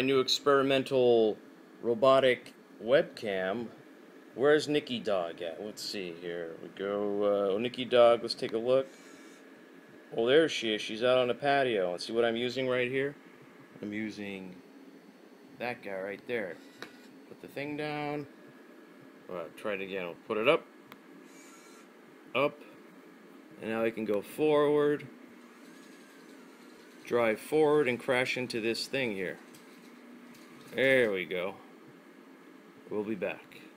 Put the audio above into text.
My new experimental robotic webcam. Where's Nikki Dog at? Let's see here. We go, uh, oh, Nikki Dog, let's take a look. Oh, there she is. She's out on the patio. And see what I'm using right here? I'm using that guy right there. Put the thing down. Try it again. We'll put it up. Up. And now I can go forward. Drive forward and crash into this thing here. There we go. We'll be back.